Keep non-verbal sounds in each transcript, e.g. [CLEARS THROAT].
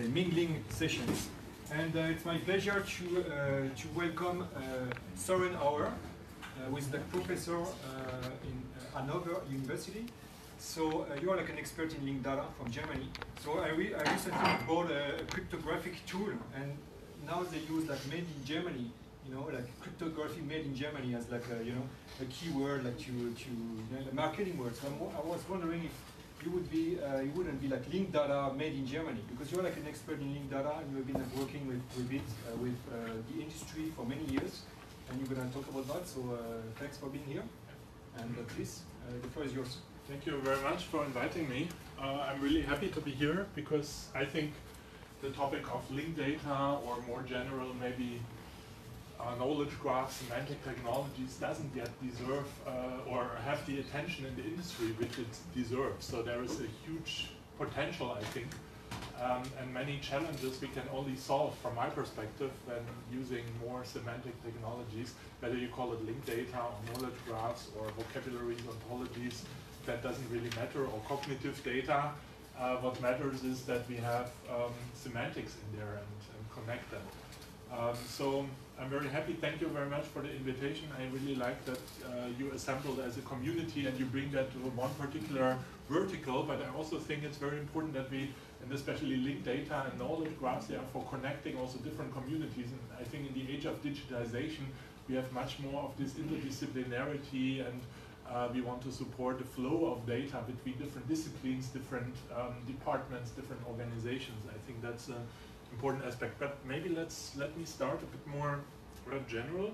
say, mingling sessions. And uh, it's my pleasure to, uh, to welcome uh, Soeren Auer, who is the professor in Hanover University. So you are like an expert in linked data from Germany. So I, re I recently bought a, cryptographic tool, and now they use like made in Germany you know, like cryptography made in Germany as like a, you know, a keyword, like to, to you know, marketing word. So i was wondering if you would be, uh, you wouldn't be like linked data made in Germany because you're like an expert in linked data and you've been like, working with, with it, uh, with uh, the industry for many years. And you're going to talk about that. So uh, thanks for being here. And uh, please, uh, the floor is yours. Thank you very much for inviting me. I'm really happy to be here because I think the topic of linked data or more general maybe uh, knowledge graph, semantic technologies doesn't yet deserve uh, or have the attention in the industry which it deserves. So there is a huge potential, I think, um, and many challenges we can only solve from my perspective when using more semantic technologies, whether you call it linked data or knowledge graphs or vocabularies, ontologies, that doesn't really matter, or cognitive data. Uh, what matters is that we have um, semantics in there and, and connect them. Um, so I'm very happy. Thank you very much for the invitation. I really like that uh, you assembled as a community and you bring that to one particular vertical. But I also think it's very important that we, and especially linked data and knowledge graphs, they are for connecting also different communities. And I think in the age of digitization, we have much more of this interdisciplinarity and uh, we want to support the flow of data between different disciplines, different um, departments, different organizations. I think that's a important aspect. But maybe let's let me start a bit more general.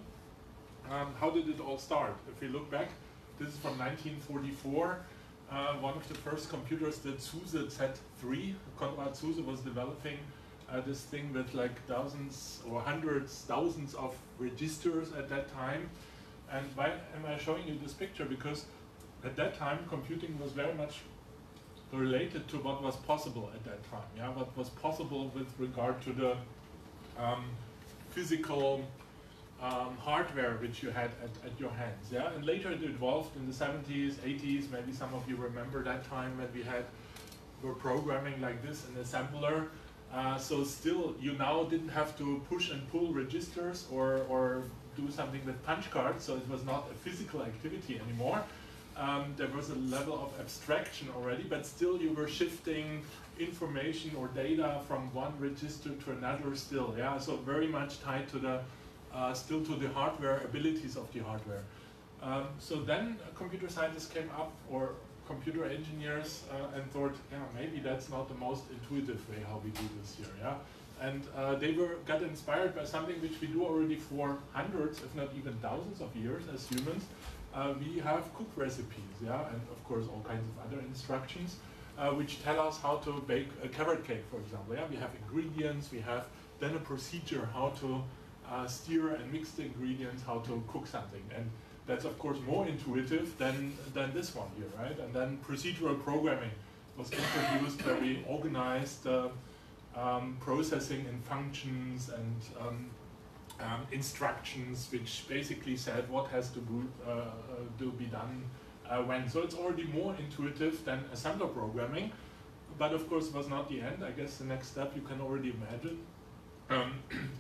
Um, how did it all start? If we look back, this is from 1944. Uh, one of the first computers, the Zuse Z3. Konrad Zuse was developing uh, this thing with like thousands or hundreds, thousands of registers at that time. And why am I showing you this picture? Because at that time, computing was very much related to what was possible at that time. Yeah, what was possible with regard to the um, physical um, hardware which you had at, at, your hands. Yeah, and later it evolved in the 70s, 80s. Maybe some of you remember that time when we had were programming like this in assembler. Uh, so still, you now didn't have to push and pull registers or, or do something with punch cards, so it was not a physical activity anymore um, there was a level of abstraction already, but still you were shifting information or data from one register to another still. Yeah, so very much tied to the uh, still to the hardware abilities of the hardware. Um, so then computer scientists came up, or computer engineers, uh, and thought, yeah, maybe that's not the most intuitive way how we do this here. Yeah, and uh, they were got inspired by something which we do already for hundreds, if not even thousands of years as humans, we have cook recipes, yeah, and of course all kinds of other instructions uh, which tell us how to bake a carrot cake, for example. Yeah, we have ingredients, we have then a procedure how to uh, steer and mix the ingredients, how to cook something, and that's of course more intuitive than than this one here, right? And then procedural programming was introduced where we organized uh, um, processing in functions and um, um, instructions which basically said what has to, be, uh, uh, be done uh, when. So it's already more intuitive than assembler programming, but of course it was not the end. I guess the next step you can already imagine. Um, [CLEARS THROAT]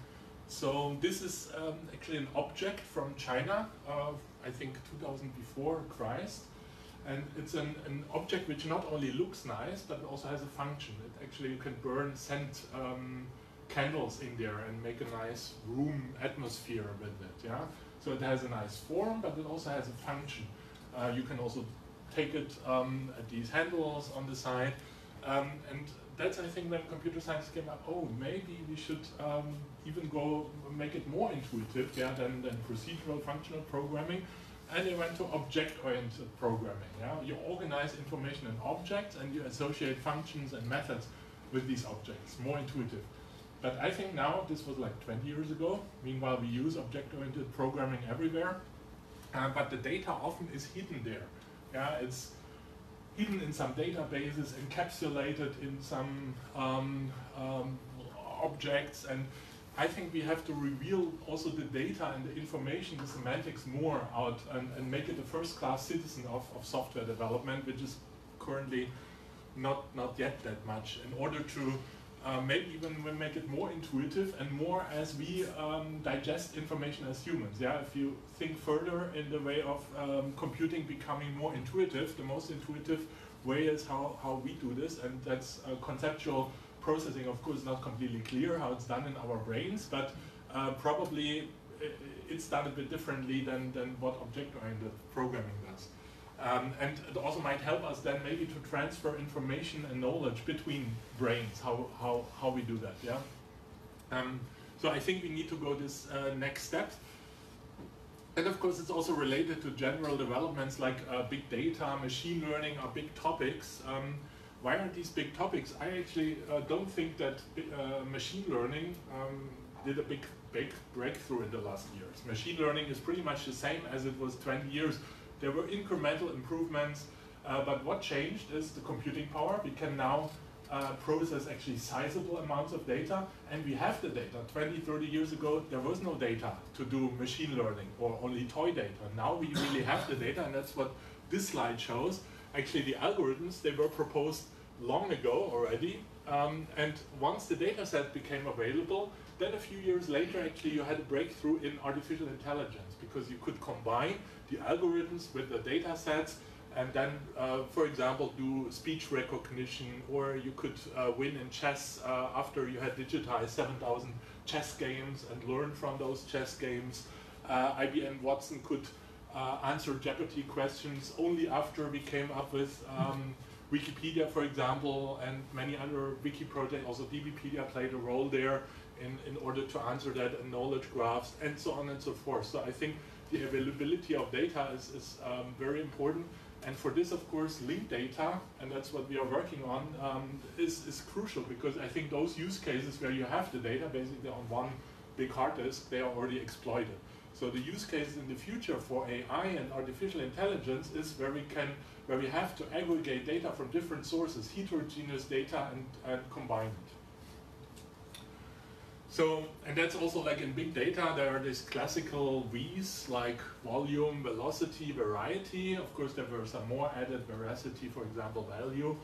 so this is um, actually an object from China, uh, I think 2000 before Christ. And it's an, an object which not only looks nice, but also has a function. It actually you can burn scent um, candles in there and make a nice room atmosphere with it. Yeah, so it has a nice form, but it also has a function. Uh, you can also take it um, at these handles on the side, um, and that's I think when computer science came up. Oh, maybe we should um, even go make it more intuitive, yeah, than, than procedural functional programming. And they went to object-oriented programming. Yeah, you organize information in objects and you associate functions and methods with these objects, more intuitive. But I think now, this was like 20 years ago, meanwhile we use object-oriented programming everywhere, uh, but the data often is hidden there. Yeah, it's hidden in some databases, encapsulated in some um, um, objects, and I think we have to reveal also the data and the information, the semantics more out and, and make it a first-class citizen of, of software development, which is currently not, not yet that much, in order to uh, maybe even we make it more intuitive and more as we um, digest information as humans. Yeah, if you think further in the way of um, computing becoming more intuitive, the most intuitive way is how, how we do this, and that's conceptual processing. Of course, not completely clear how it's done in our brains, but uh, probably it's done a bit differently than, than what object-oriented programming. Um, and it also might help us then maybe to transfer information and knowledge between brains, how, how, how we do that, yeah? Um, so I think we need to go this uh, next step. And of course, it's also related to general developments like uh, big data, machine learning are big topics. Um, why are these big topics? I actually uh, don't think that uh, machine learning um, did a big, big breakthrough in the last years. Machine learning is pretty much the same as it was 20 years there were incremental improvements, uh, but what changed is the computing power. We can now uh, process actually sizable amounts of data, and we have the data. 20, 30 years ago, there was no data to do machine learning or only toy data. Now we really have the data, and that's what this slide shows. Actually, the algorithms, they were proposed long ago already, um, and once the data set became available, then a few years later, actually, you had a breakthrough in artificial intelligence because you could combine the algorithms with the data sets and then, uh, for example, do speech recognition, or you could uh, win in chess uh, after you had digitized 7,000 chess games and learn from those chess games. Uh, IBM Watson could uh, answer Jeopardy questions only after we came up with um, Wikipedia, for example, and many other wiki projects. Also, DBpedia played a role there in, in order to answer that, and knowledge graphs, and so on and so forth. So I think the availability of data is, is um, very important. And for this, of course, linked data, and that's what we are working on, um, is, is crucial because I think those use cases where you have the data basically on one big hard disk, they are already exploited. So the use cases in the future for AI and artificial intelligence is where we can, where we have to aggregate data from different sources, heterogeneous data, and, and combine it. So, and that's also like in big data, there are these classical V's like volume, velocity, variety. Of course, there were some more added veracity, for example, value.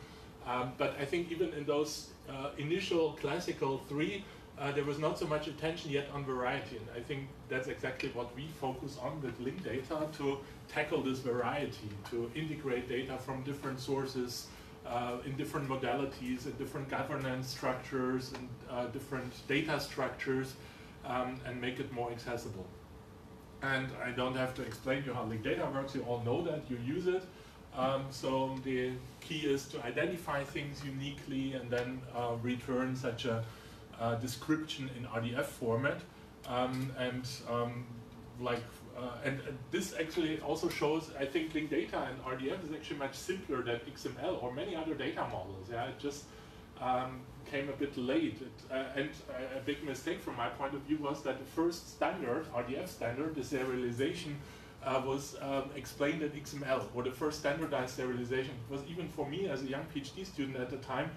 Um, but I think even in those uh, initial classical three, uh, there was not so much attention yet on variety. And I think that's exactly what we focus on with linked data to tackle this variety, to integrate data from different sources, uh, in different modalities, in different governance structures, and uh, different data structures, um, and make it more accessible. And I don't have to explain you how linked data works, you all know that, you use it. Um, so the key is to identify things uniquely and then uh, return such a, a, description in RDF format. Um, and um, like uh, and, and, this actually also shows, I think, linked data and RDF is actually much simpler than XML or many other data models. Yeah, it just um, came a bit late. It, uh, and a big mistake from my point of view was that the first standard, RDF standard, the serialization, uh, was um, explained in XML, or the first standardized serialization. It was even for me as a young PhD student at the time,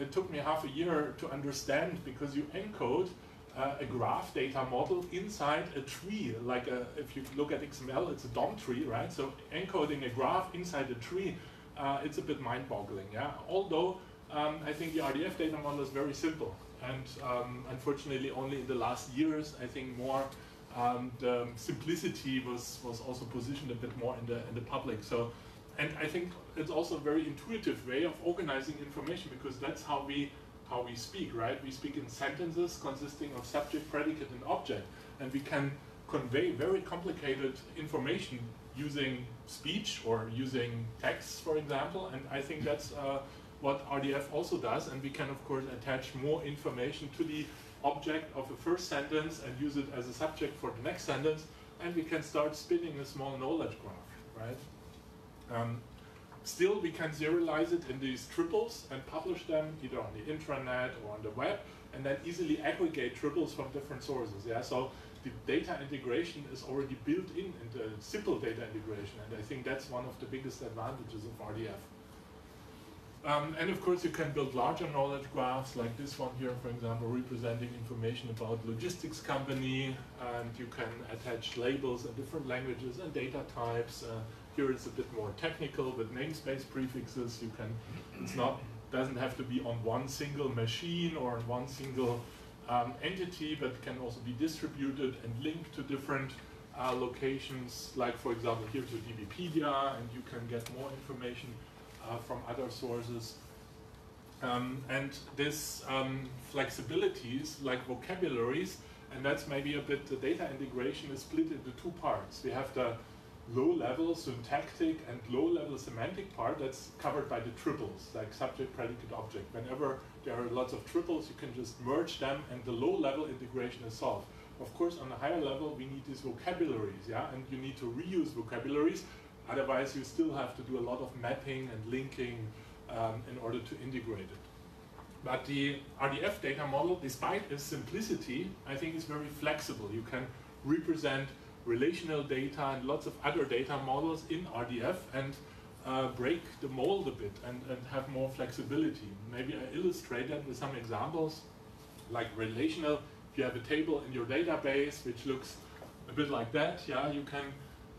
it took me half a year to understand because you encode uh, a graph data model inside a tree. Like a, if you look at XML, it's a DOM tree, right? So encoding a graph inside a tree, uh, it's a bit mind-boggling. Yeah. Although um, I think the RDF data model is very simple, and um, unfortunately, only in the last years, I think more um, the simplicity was was also positioned a bit more in the in the public. So. And I think it's also a very intuitive way of organizing information because that's how we how we speak, right? We speak in sentences consisting of subject, predicate, and object, and we can convey very complicated information using speech or using text, for example, and I think that's uh, what RDF also does, and we can, of course, attach more information to the object of the first sentence and use it as a subject for the next sentence, and we can start spinning a small knowledge graph, right? Um, Still, we can serialize it in these triples and publish them either on the intranet or on the web, and then easily aggregate triples from different sources. Yeah, so the data integration is already built in in the simple data integration, and I think that's one of the biggest advantages of RDF. Um, and of course, you can build larger knowledge graphs like this one here, for example, representing information about logistics company, and you can attach labels in different languages and data types. Uh, here it's a bit more technical with namespace prefixes. You can, it's not doesn't have to be on one single machine or on one single um, entity, but can also be distributed and linked to different uh, locations, like for example here to DBpedia, and you can get more information uh, from other sources. Um, and this um, flexibilities, like vocabularies, and that's maybe a bit, the data integration is split into two parts. We have the low-level syntactic and low-level semantic part that's covered by the triples, like subject, predicate, object. Whenever there are lots of triples, you can just merge them and the low-level integration is solved. Of course, on a higher level, we need these vocabularies, yeah, and you need to reuse vocabularies. Otherwise, you still have to do a lot of mapping and linking um, in order to integrate it. But the RDF data model, despite its simplicity, I think is very flexible. You can represent relational data and lots of other data models in RDF and uh, break the mold a bit and, and have more flexibility. Maybe I illustrate that with some examples, like relational. If you have a table in your database which looks a bit like that, yeah, you can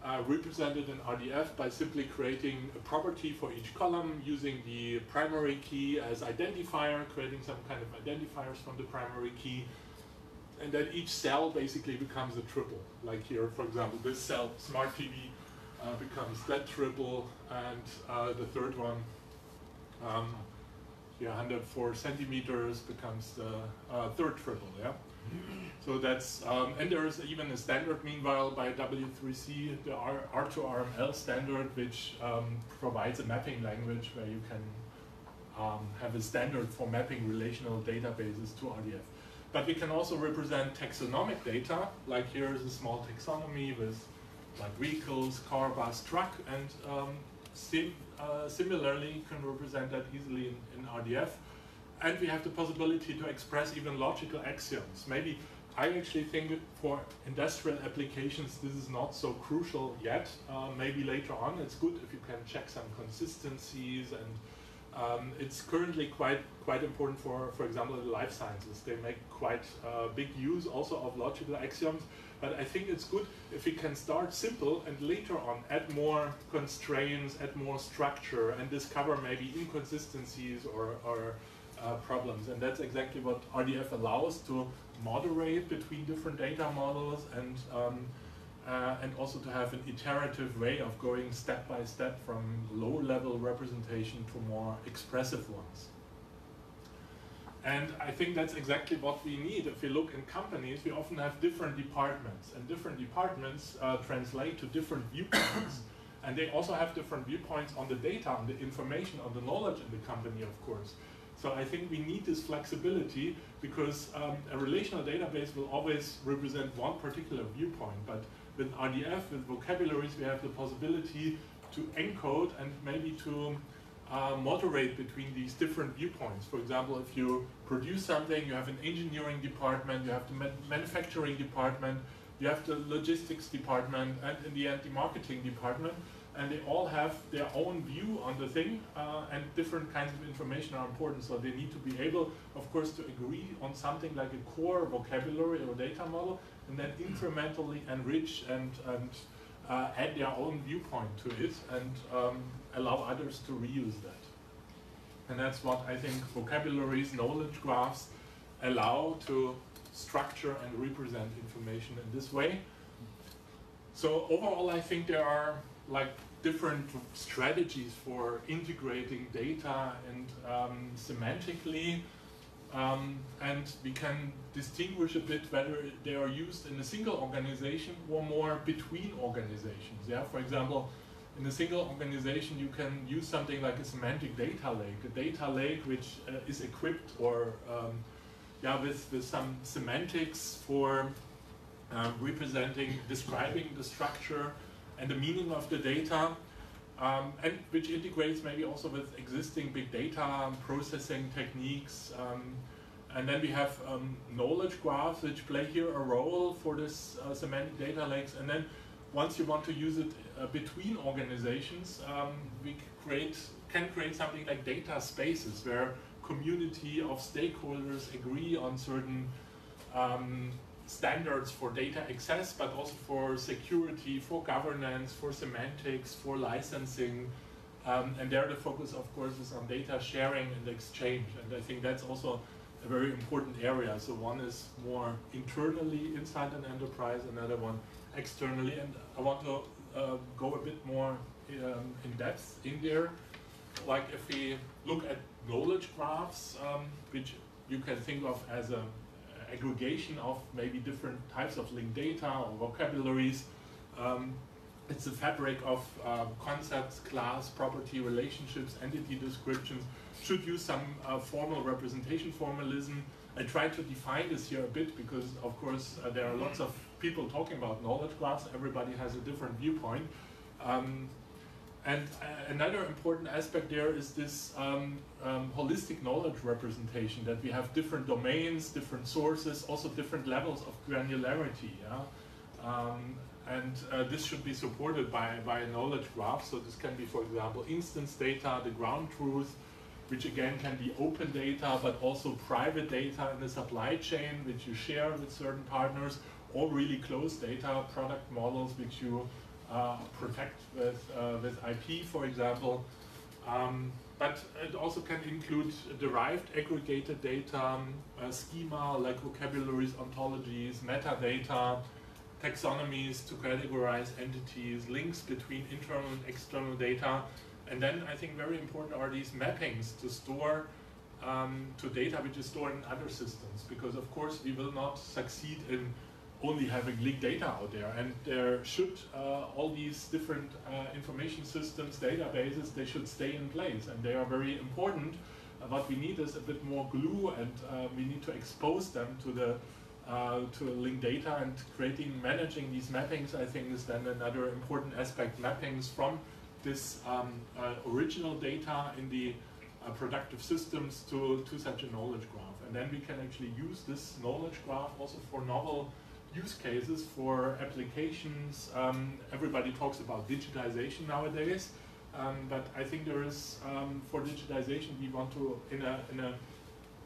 uh, represent it in RDF by simply creating a property for each column using the primary key as identifier, creating some kind of identifiers from the primary key, and then each cell basically becomes a triple. Like here, for example, this cell, smart TV, uh, becomes that triple, and uh, the third one, um, here 104 centimeters becomes the uh, third triple, yeah? So that's, um, and there is even a standard meanwhile by W3C, the R, R2RML standard, which um, provides a mapping language where you can um, have a standard for mapping relational databases to RDF. But we can also represent taxonomic data, like here is a small taxonomy with like vehicles, car, bus, truck, and um, sim uh, similarly can represent that easily in, in RDF. And we have the possibility to express even logical axioms. Maybe I actually think for industrial applications this is not so crucial yet. Uh, maybe later on it's good if you can check some consistencies and um, it's currently quite quite important for, for example, the life sciences. They make quite uh, big use also of logical axioms. But I think it's good if we can start simple and later on add more constraints, add more structure, and discover maybe inconsistencies or, or uh, problems. And that's exactly what RDF allows to moderate between different data models and um, uh, and also to have an iterative way of going step by step from low level representation to more expressive ones. And I think that's exactly what we need. If we look in companies, we often have different departments, and different departments uh, translate to different viewpoints. [COUGHS] and they also have different viewpoints on the data, on the information, on the knowledge in the company, of course. So I think we need this flexibility because um, a relational database will always represent one particular viewpoint, but with RDF, with vocabularies, we have the possibility to encode and maybe to uh, moderate between these different viewpoints. For example, if you produce something, you have an engineering department, you have the manufacturing department, you have the logistics department, and in the end, the marketing department. And they all have their own view on the thing, uh, and different kinds of information are important. So they need to be able, of course, to agree on something like a core vocabulary or data model, and then incrementally enrich and, and uh, add their own viewpoint to it and um, allow others to reuse that. And that's what I think vocabularies, knowledge graphs allow to structure and represent information in this way. So overall, I think there are like different strategies for integrating data and um, semantically um, and we can distinguish a bit whether they are used in a single organization or more between organizations. Yeah, for example, in a single organization, you can use something like a semantic data lake, a data lake which uh, is equipped or um, yeah, with, with some semantics for uh, representing, describing the structure and the meaning of the data um, and which integrates maybe also with existing big data processing techniques. Um, and then we have um, knowledge graphs which play here a role for this uh, semantic data lakes. And then once you want to use it uh, between organizations, um, we create can create something like data spaces where community of stakeholders agree on certain um, standards for data access, but also for security, for governance, for semantics, for licensing, Um, and there the focus, of course, is on data sharing and exchange. And I think that's also a very important area. So one is more internally inside an enterprise, another one externally. And I want to uh, go a bit more um, in depth in there. Like if we look at knowledge graphs, um, which you can think of as a aggregation of maybe different types of linked data or vocabularies. Um, it's a fabric of uh, concepts, class, property, relationships, entity descriptions, should use some uh, formal representation formalism. I try to define this here a bit because, of course, uh, there are lots of people talking about knowledge graphs. Everybody has a different viewpoint. Um, and uh, another important aspect there is this um, um, holistic knowledge representation that we have different domains, different sources, also different levels of granularity. Yeah? Um, and uh, this should be supported by, by a knowledge graph. So this can be, for example, instance data, the ground truth, which again can be open data, but also private data in the supply chain, which you share with certain partners, or really closed data, product models, which you uh, protect with, uh, with IP, for example. Um, but it also can include derived aggregated data, um, schema like vocabularies, ontologies, metadata, taxonomies to categorize entities, links between internal and external data, and then I think very important are these mappings to store um, to data which is stored in other systems, because of course we will not succeed in only having linked data out there. And there should, uh, all these different uh, information systems, databases, they should stay in place. And they are very important. Uh, what we need is a bit more glue and uh, we need to expose them to the uh, to linked data and creating, managing these mappings, I think is then another important aspect. Mappings from this um, uh, original data in the productive systems to, to such a knowledge graph. And then we can actually use this knowledge graph also for novel use cases for applications. Um, everybody talks about digitization nowadays, um, but I think there is, um, for digitization, we want to, in a, in a,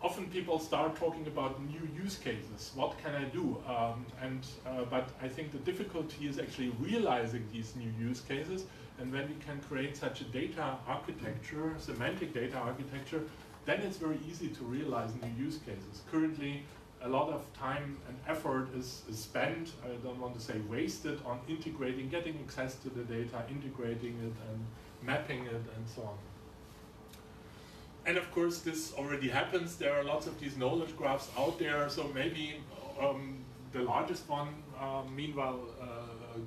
often people start talking about new use cases. What can I do? Um, and, uh, but I think the difficulty is actually realizing these new use cases. And when we can create such a data architecture, semantic data architecture, then it's very easy to realize new use cases. Currently, a lot of time and effort is, is, spent, I don't want to say wasted, on integrating, getting access to the data, integrating it and mapping it and so on. And of course this already happens, there are lots of these knowledge graphs out there, so maybe um, the largest one, uh, meanwhile, uh,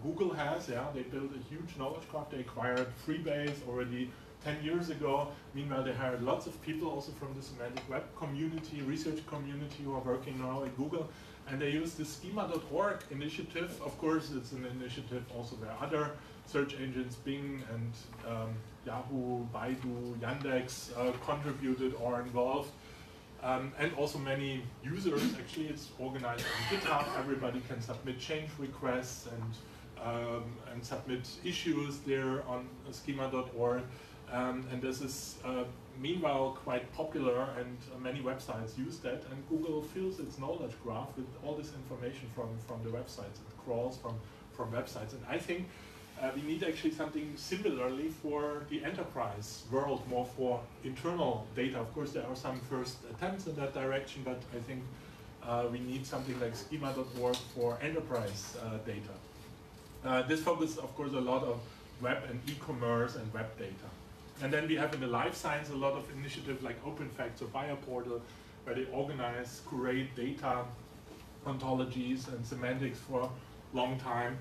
Google has, yeah, they built a huge knowledge graph, they acquired Freebase already 10 years ago. Meanwhile, they hired lots of people also from the semantic web community, research community who are working now at Google. And they use the schema.org initiative. Of course, it's an initiative also where other search engines, Bing and um, Yahoo, Baidu, Yandex uh, contributed or involved. Um, and also many users, actually it's organized on GitHub, everybody can submit change requests and, um, and submit issues there on schema.org. Um, and this is uh, meanwhile quite popular and uh, many websites use that and Google fills its knowledge graph with all this information from, from the websites. It crawls from, from websites and I think uh, we need actually something similarly for the enterprise world, more for internal data. Of course, there are some first attempts in that direction, but I think uh, we need something like schema.org for enterprise uh, data. Uh, this focuses, of course, a lot of web and e-commerce and web data. And then we have in the life science a lot of initiatives like Open PHACTS or BioPortal, where they organize, curate data ontologies and semantics for a long time.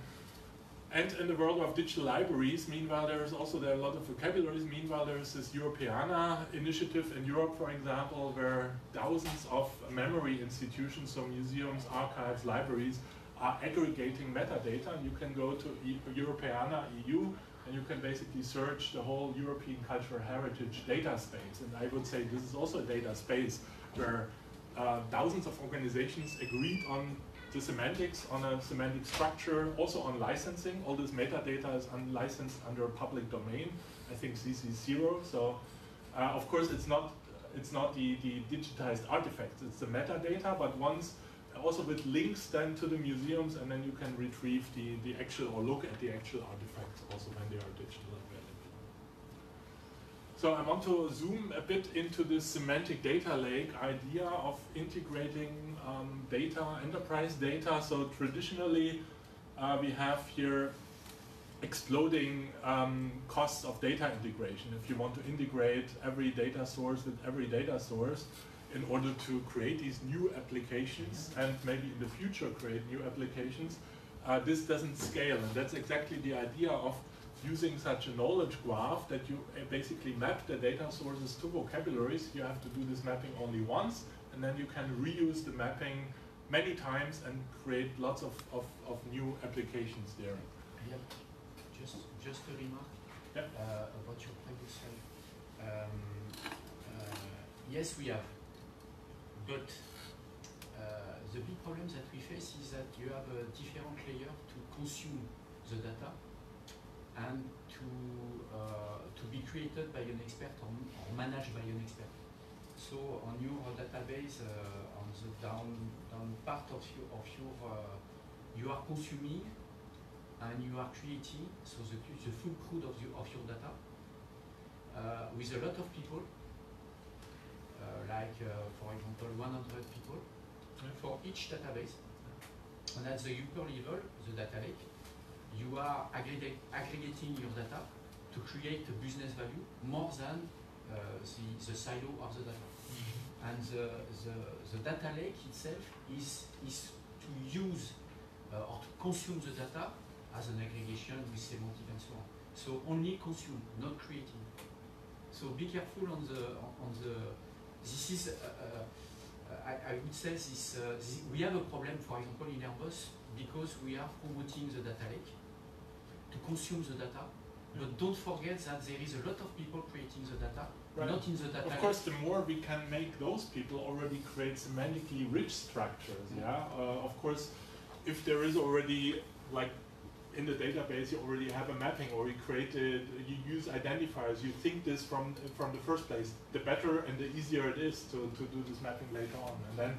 And in the world of digital libraries, meanwhile, there is also there are a lot of vocabularies. Meanwhile, there is this Europeana initiative in Europe, for example, where thousands of memory institutions, so museums, archives, libraries, are aggregating metadata. You can go to Europeana EU and you can basically search the whole European cultural heritage data space. And I would say this is also a data space where uh, thousands of organizations agreed on the semantics, on a semantic structure, also on licensing. All this metadata is unlicensed under public domain. I think CC zero. So uh, of course it's not it's not the, the digitized artifacts, it's the metadata, but once also with links then to the museums, and then you can retrieve the, the actual or look at the actual artifacts also when they are digital available. So I want to zoom a bit into this semantic data lake idea of integrating um, data, enterprise data. So traditionally, uh, we have here exploding um, costs of data integration. If you want to integrate every data source with every data source in order to create these new applications and maybe in the future create new applications, uh, this doesn't scale. And that's exactly the idea of using such a knowledge graph that you uh, basically map the data sources to vocabularies. You have to do this mapping only once, and then you can reuse the mapping many times and create lots of, of, of new applications there. Yeah, just, just a remark Yeah. uh, about your previous slide. Um, uh, yes, we have, but uh, the big problem that we face is that you have a different layer to consume the data and to uh, to be created by an expert or, or managed by an expert. So on your database, uh, on the down down part of your of your uh, you are consuming and you are creating so the, the full code of your of your data uh, with a lot of people, uh, like uh, for example 100 people for each database. And at the upper level, the data lake, you are aggregate, aggregating your data to create a business value more than uh, the, the silo of the data. And the, the, the data lake itself is, is to use uh, or to consume the data as an aggregation with semantic and so on. So only consume, not creating. So be careful on the on the. This is uh, uh, I, I would say this, uh, this we have a problem for example in Airbus because we are promoting the data lake to consume the data, but don't forget that there is a lot of people creating the data, Right. not in the data Of course, the more we can make those people already create semantically rich structures, yeah. Uh, of course, if there is already like in the database, you already have a mapping, or you create created, you use identifiers. You think this from from the first place. The better and the easier it is to to do this mapping later on, and then.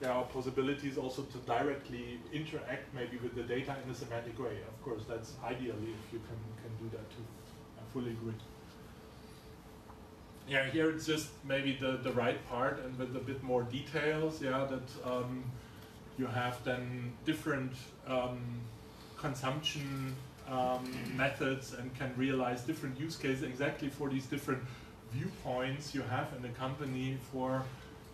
There are possibilities also to directly interact maybe with the data in a semantic way. Of course, that's ideally if you can, can do that too. I fully agree. Yeah, here it's just maybe the, the right part and with a bit more details, yeah, that um, you have then different um, consumption um, methods and can realize different use cases exactly for these different viewpoints you have in the company for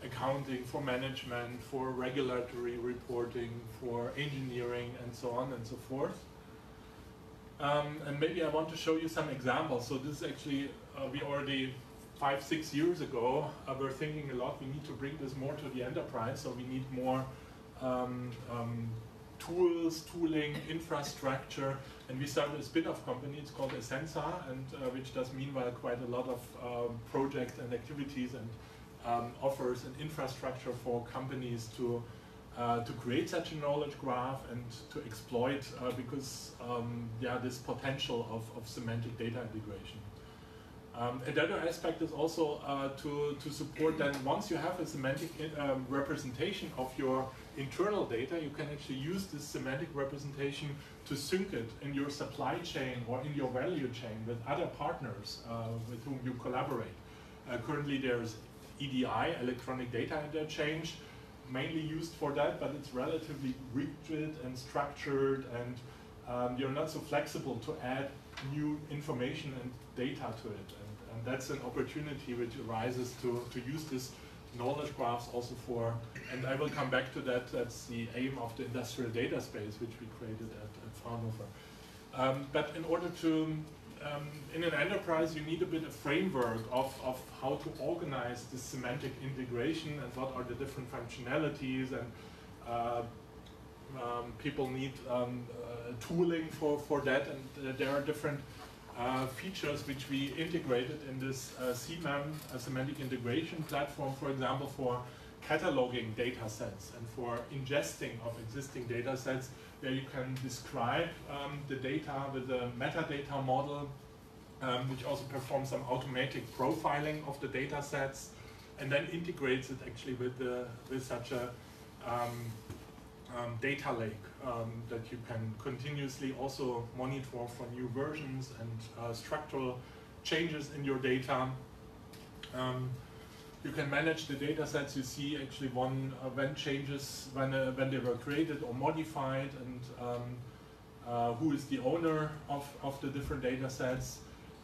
accounting, for management, for regulatory reporting, for engineering, and so on and so forth. Um, and maybe I want to show you some examples. So this is actually, uh, we already, five, six years ago, uh, we're thinking a lot, we need to bring this more to the enterprise, so we need more um, um, tools, tooling, infrastructure, and we started a spin-off company, it's called eccenca, and uh, which does meanwhile quite a lot of um, projects and activities and um, offers an infrastructure for companies to uh, to create such a knowledge graph and to exploit uh, because um, yeah this potential of, of semantic data integration. Um, another aspect is also uh, to, to support that once you have a semantic in, um, representation of your internal data, you can actually use this semantic representation to sync it in your supply chain or in your value chain with other partners uh, with whom you collaborate. Uh, currently there's EDI, electronic data interchange, mainly used for that, but it's relatively rigid and structured and um, you're not so flexible to add new information and data to it. And, and that's an opportunity which arises to, to use this knowledge graphs also for, and I will come back to that, that's the aim of the industrial data space which we created at, at Fraunhofer. Um, but in order to um, in an enterprise, you need a bit of framework of, of how to organize this semantic integration and what are the different functionalities and uh, um, people need um, uh, tooling for, for that and uh, there are different uh, features which we integrated in this uh, CMEM uh, semantic integration platform, for example, for cataloging data sets and for ingesting of existing data sets. Where you can describe um, the data with a metadata model, um, which also performs some automatic profiling of the data sets, and then integrates it actually with the with such a um, um data lake um, that you can continuously also monitor for new versions and uh, structural changes in your data. Um, you can manage the data sets. You see actually one uh, when changes when uh, when they were created or modified, and um, uh, who is the owner of of the different data sets.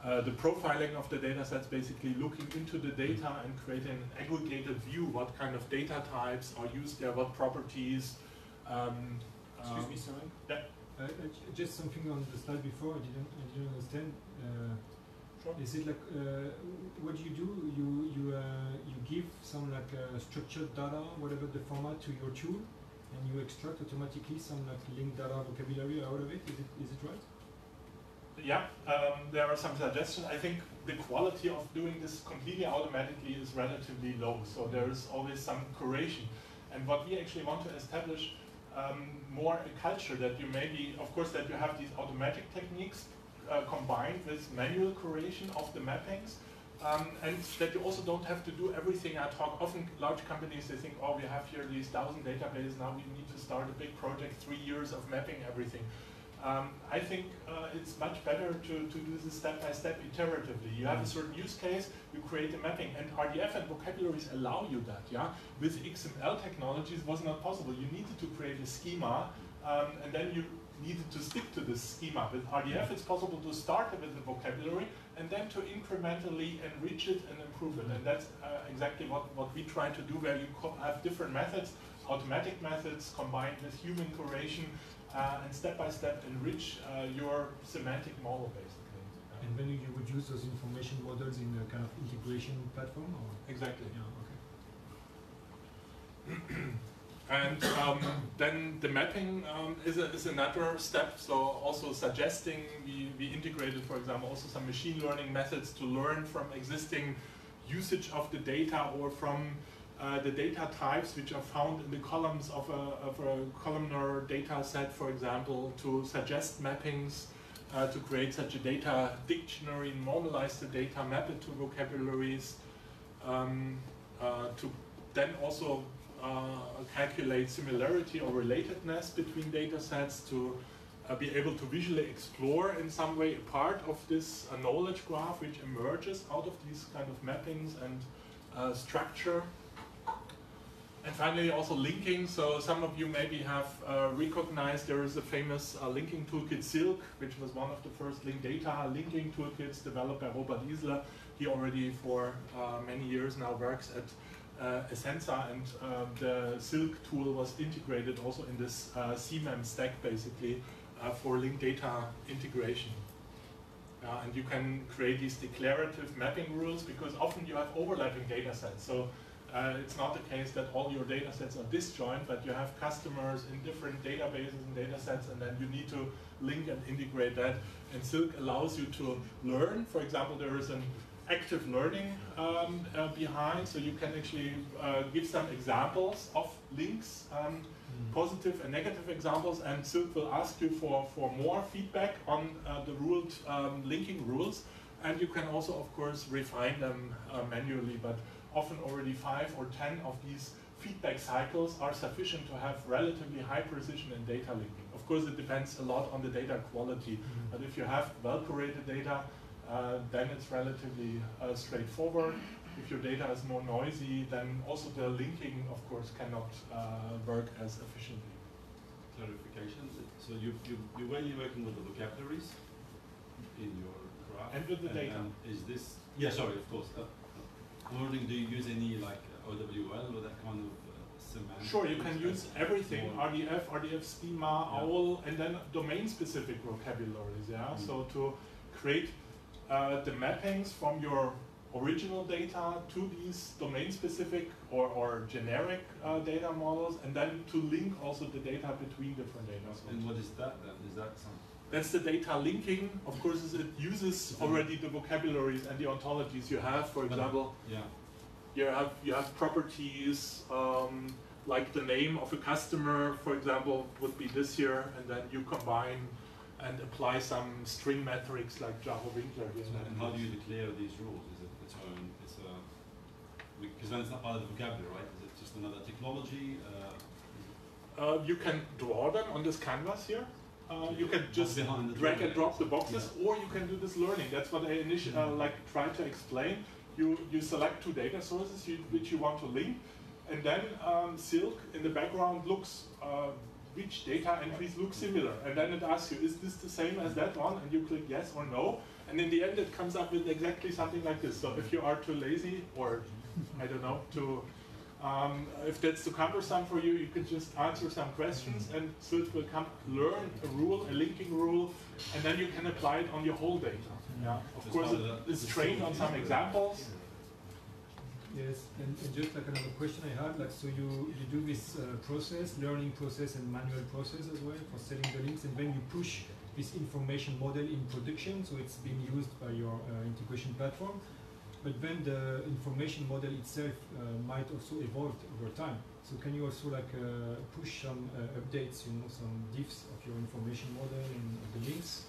Uh, the profiling of the data sets, basically looking into the data and creating an aggregated view. What kind of data types are used there? What properties? Um, Excuse uh, me, sorry. Yeah. Uh, uh, just something on the slide before I didn't I didn't understand. Uh, Sure. Is it like uh, what do you do? You you uh, you give some like uh, structured data, whatever the format, to your tool, and you extract automatically some like linked data vocabulary out of it. Is it is it right? Yeah, um, there are some suggestions. I think the quality of doing this completely automatically is relatively low, so there is always some curation. And what we actually want to establish um, more a culture that you maybe, of course, that you have these automatic techniques uh, combined with manual curation of the mappings, um, and that you also don't have to do everything ad hoc. Often large companies, they think, oh, we have here these thousand databases, now we need to start a big project, three years of mapping everything. Um, I think uh, it's much better to, to do this step by step iteratively. You have a certain use case, you create a mapping, and RDF and vocabularies allow you that. Yeah, with XML technologies was not possible. You needed to create a schema, um, and then you needed to stick to this schema. With RDF, it's possible to start with the vocabulary and then to incrementally enrich it and improve it. And that's uh, exactly what, what we try to do, where you have different methods, automatic methods combined with human curation, uh, and step by step enrich uh, your semantic model basically. And then you would use those information models in a kind of integration platform, or Exactly. yeah, okay. [CLEARS THROAT] And um, then the mapping um, is, a, is another step. So also suggesting we, we integrated, for example, also some machine learning methods to learn from existing usage of the data or from uh, the data types which are found in the columns of a, of a columnar data set, for example, to suggest mappings, uh, to create such a data dictionary, normalize the data, map it to vocabularies, um, uh, to then also uh, calculate similarity or relatedness between data sets to uh, be able to visually explore in some way a part of this knowledge graph which emerges out of these kind of mappings and structure. And finally, also linking. So some of you maybe have uh, recognized there is a famous uh, linking toolkit Silk, which was one of the first linked data linking toolkits developed by Robert Isele. He already for uh, many years now works at uh, eccenca, and uh, the Silk tool was integrated also in this uh, CMEM stack, basically, uh, for linked data integration. Uh, and you can create these declarative mapping rules because often you have overlapping data sets. So uh, it's not the case that all your data sets are disjoint, but you have customers in different databases and data sets, and then you need to link and integrate that. And Silk allows you to learn. For example, there is an active learning um, uh, behind, so you can actually uh, give some examples of links, um, positive and negative examples, and Silk will ask you for, for more feedback on uh, the ruled um, linking rules, and you can also, of course, refine them uh, manually, but often already five or ten of these feedback cycles are sufficient to have relatively high precision in data linking. Of course, it depends a lot on the data quality, but if you have well-curated data, uh, then it's relatively uh, straightforward. If your data is more noisy, then also the linking, of course, cannot uh, work as efficiently. clarification. So you, you, you're mainly working with the vocabularies in your graph? And with the data. is this, yeah, sorry, of course. Uh, do you use any like OWL or that kind of uh, semantic? Sure, you can use everything, RDF, RDF schema, Yeah. OWL, and then domain-specific vocabularies, yeah? Mm. So to create uh, the mappings from your original data to these domain-specific or, or generic uh, data models, and then to link also the data between different data sources. And what is that then? Is that some? That's the data linking. Of course, it uses already the vocabularies and the ontologies you have. For example, Yeah. you have you have properties um, like the name of a customer, for example, would be this here, and then you combine and apply some string metrics like Jaro-Winkler here. So, and how do you declare these rules? Is it its own? It's a because then it's not part of the vocabulary, right? Is it just another technology? Uh, Uh, you can draw them on this canvas here. Uh, you can just drag and drop the boxes, or you can do this learning. That's what I initially uh, like try to explain. You you select two data sources you, which you want to link, and then um, Silk in the background looks uh, which data entries look similar, and then it asks you, is this the same as that one? And you click yes or no, and in the end it comes up with exactly something like this. So if you are too lazy, or I don't know, to um, if that's too cumbersome for you, you can just answer some questions and so it will come learn a rule, a linking rule, and then you can apply it on your whole data. Yeah. Of As course, part of it the- is the trained on some examples. Yes, and, and just like another question I had, like so you, you do this uh, process, learning process and manual process as well for setting the links, and then you push this information model in production, so it's being used by your uh, integration platform. But then the information model itself uh, might also evolve over time. So can you also like uh, push some uh, updates, you know, some diffs of your information model and the links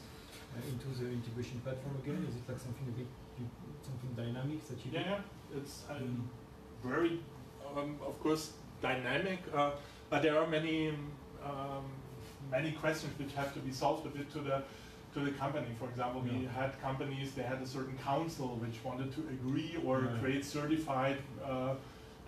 into the integration platform again? Is it like something a bit, something dynamic that you do? Yeah, yeah. It's Mm. very, um, of course, dynamic, uh, but there are many, um, many questions which have to be solved a bit to the to the company. For example, we had companies they had a certain council which wanted to agree or Yeah. create certified, uh,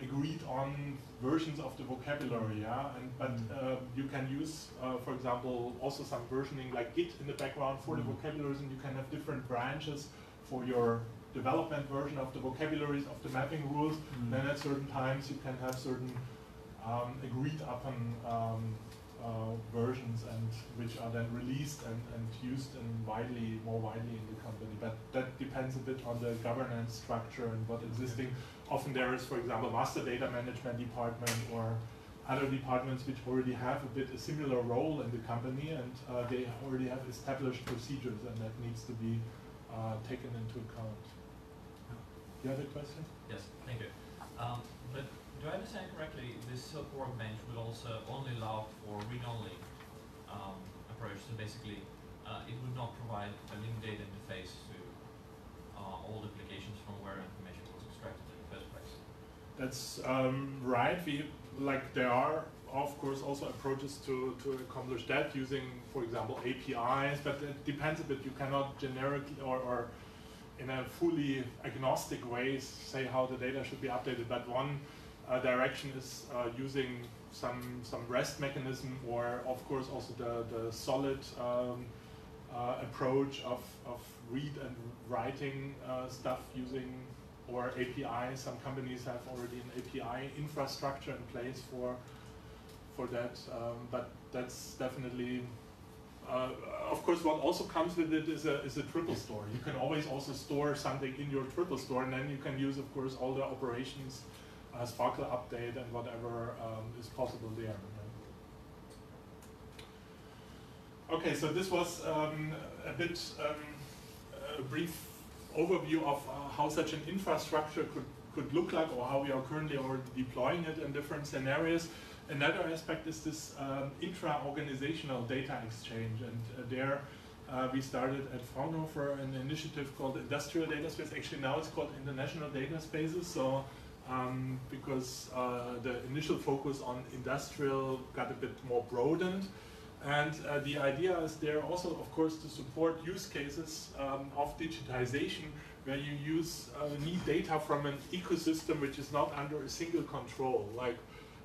agreed on versions of the vocabulary. Yeah, and but Mm. uh, you can use, uh, for example, also some versioning like Git in the background for the Mm. vocabularies, and you can have different branches for your development version of the vocabularies of the mapping rules. Mm. Then at certain times you can have certain um, agreed upon um, versions and which are then released and, and used in widely more widely in the company. But that depends a bit on the governance structure and what existing. Often there is, for example, master data management department or other departments which already have a bit a similar role in the company and uh, they already have established procedures and that needs to be uh, taken into account. You have a question? Yes, thank you. Um, but do I understand correctly, this Silk Workbench would also only allow for read-only um, approach, so basically uh, it would not provide a linked data interface to uh, all the applications from where information was extracted in the first place. That's um, right. We like there are of course also approaches to, to accomplish that using, for example, APIs, but it depends a bit. You cannot generically or, or in a fully agnostic way say how the data should be updated. But one uh, direction is uh, using some some REST mechanism, or of course also the the solid um, uh, approach of of read and writing uh, stuff using or API. Some companies have already an API infrastructure in place for for that, um, but that's definitely. Uh, of course, what also comes with it is a, is a triple store. You can always also store something in your triple store, and then you can use, of course, all the operations, uh, SPARQL update, and whatever um, is possible there. Okay, so this was um, a bit um, a brief overview of uh, how such an infrastructure could, could look like or how we are currently already deploying it in different scenarios. Another aspect is this um, intra-organizational data exchange and uh, there uh, we started at Fraunhofer an initiative called Industrial Data Space. Actually now it's called International Data Spaces. So um, because uh, the initial focus on industrial got a bit more broadened. And uh, the idea is there also, of course, to support use cases um, of digitization where you use uh, need data from an ecosystem which is not under a single control. Like,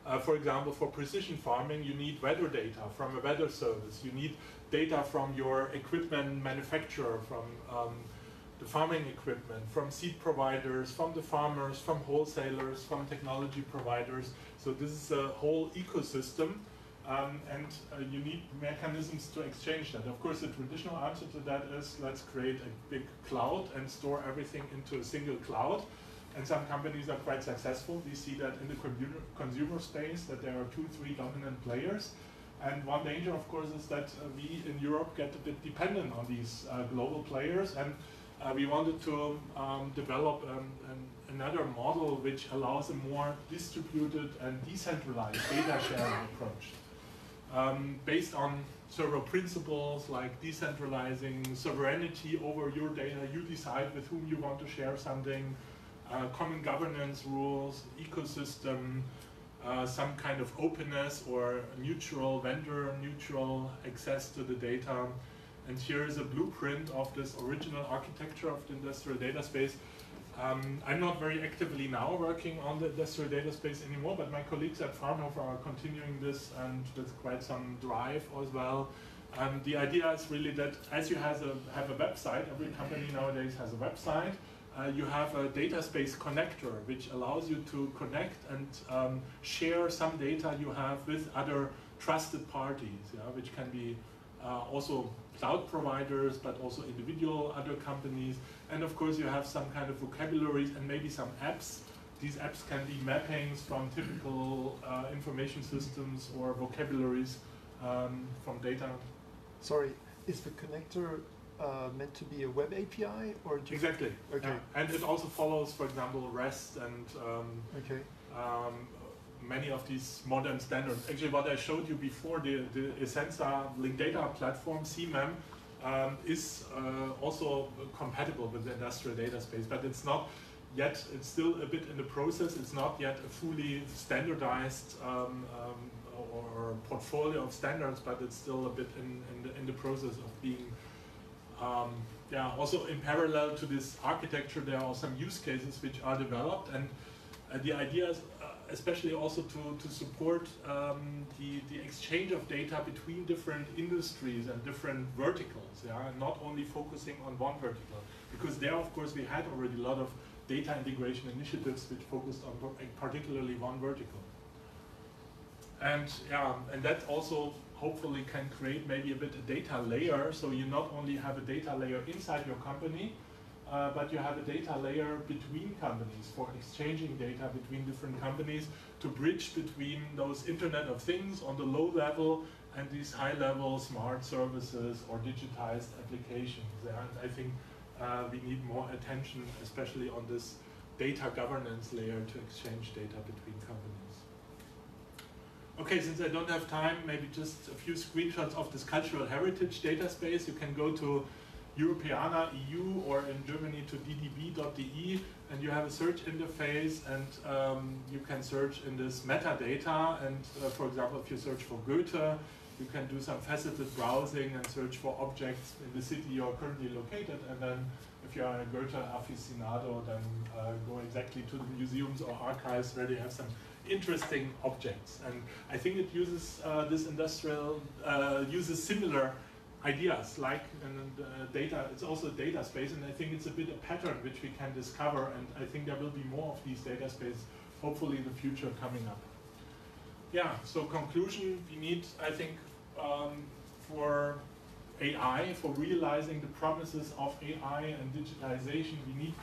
uh, for example, for precision farming, you need weather data from a weather service. You need data from your equipment manufacturer, from um, the farming equipment, from seed providers, from the farmers, from wholesalers, from technology providers. So this is a whole ecosystem. Um, and uh, you need mechanisms to exchange that. Of course, the traditional answer to that is let's create a big cloud and store everything into a single cloud. And some companies are quite successful. We see that in the consumer space, that there are two, three dominant players. And one danger, of course, is that uh, we in Europe get a bit dependent on these uh, global players. And uh, we wanted to um, develop um, an, another model which allows a more distributed and decentralized data sharing approach um, based on several principles like decentralizing sovereignty over your data. You decide with whom you want to share something, uh, common governance rules, ecosystem, uh, some kind of openness or neutral vendor neutral access to the data. And here is a blueprint of this original architecture of the industrial data space. Um, I'm not very actively now working on the industrial data space anymore, but my colleagues at Fraunhofer are continuing this and with quite some drive as well. Um, the idea is really that as you have a, have a website, every company nowadays has a website, uh, you have a data space connector which allows you to connect and um, share some data you have with other trusted parties, yeah, which can be also cloud providers, but also individual other companies. And of course you have some kind of vocabularies and maybe some apps. These apps can be mappings from typical uh, information systems or vocabularies um, from data. Sorry, is the connector uh, meant to be a web API or Exactly. Okay. yeah. And it also follows, for example, REST and um, Okay. um, many of these modern standards. Actually, what I showed you before, the, the eccenca link data platform, CMEM, um, is uh, also compatible with the industrial data space, but it's not yet, it's still a bit in the process. It's not yet a fully standardized um, um, or, or portfolio of standards, but it's still a bit in, in, the, in the process of being um, yeah, also in parallel to this architecture, there are some use cases which are developed, and uh, the idea is uh, especially also to, to support um, the, the exchange of data between different industries and different verticals, yeah, and not only focusing on one vertical. Because there, of course, we had already a lot of data integration initiatives which focused on particularly one vertical. And yeah, and that also hopefully can create maybe a bit a data layer. So you not only have a data layer inside your company, uh, but you have a data layer between companies for exchanging data between different companies to bridge between those Internet of Things on the low level and these high level smart services or digitized applications. And I think uh, we need more attention, especially on this data governance layer to exchange data between companies. Okay, since I don't have time, maybe just a few screenshots of this cultural heritage data space. You can go to Europeana EU or in Germany to ddb.de and you have a search interface and um, you can search in this metadata and uh, for example if you search for Goethe you can do some faceted browsing and search for objects in the city you're currently located. And then if you are a Goethe aficionado then uh, go exactly to the museums or archives where they have some interesting objects. And I think it uses uh, this industrial uh, uses similar ideas like and, uh, data it's also a data space and I think it's a bit a pattern which we can discover and I think there will be more of these data spaces hopefully in the future coming up. Yeah so conclusion we need I think um, for AI for realizing the promises of AI and digitization we need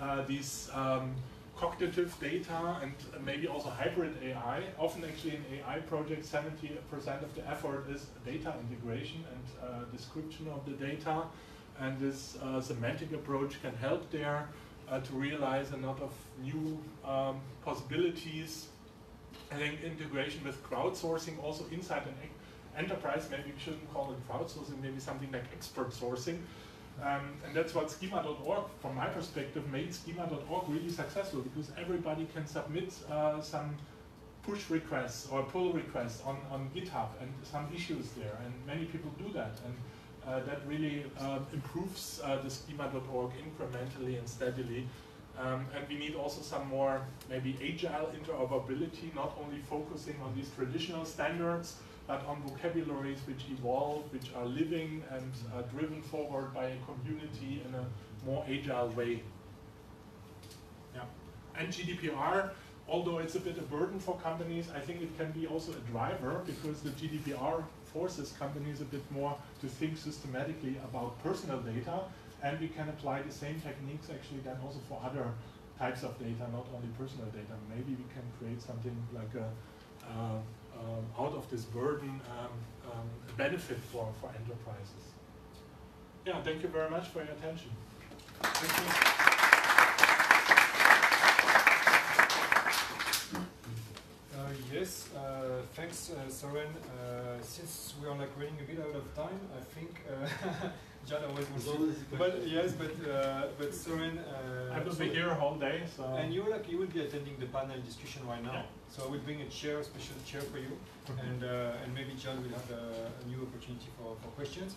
uh, these um, cognitive data and maybe also hybrid AI. Often actually in AI projects, 70% of the effort is data integration and uh, description of the data. And this uh, semantic approach can help there uh, to realize a lot of new um, possibilities. I think integration with crowdsourcing also inside an enterprise, maybe we shouldn't call it crowdsourcing, maybe something like expert sourcing, um, and that's what schema.org, from my perspective, made schema.org really successful because everybody can submit uh, some push requests or pull requests on, on GitHub and some issues there, and many people do that. And uh, that really uh, improves the schema.org incrementally and steadily. Um, and we need also some more maybe agile interoperability, not only focusing on these traditional standards, but on vocabularies which evolve, which are living and are driven forward by a community in a more agile way. Yeah. And GDPR, although it's a bit a burden for companies, I think it can be also a driver because the GDPR forces companies a bit more to think systematically about personal data and we can apply the same techniques actually then also for other types of data, not only personal data. Maybe we can create something like a uh, um, out of this burden um, um, a benefit for, for enterprises. Yeah, thank you very much for your attention. Uh, yes, uh, thanks uh, Soeren. Uh, since we are like running a bit out of time, I think uh, [LAUGHS] John always wants to. But yes, but uh, but Soeren. Uh, I will be here all day, so. And you like you will be attending the panel discussion right now. Yeah. So I will bring a chair, a special chair for you, and uh, and maybe John will have a, a new opportunity for, for questions.